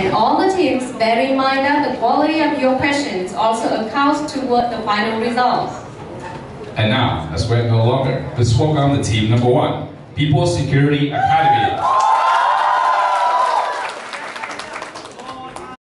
And all the teams bear in mind that the quality of your questions also accounts toward the final results. And now, let's wait no longer. Let's welcome the team number one, People Security Academy.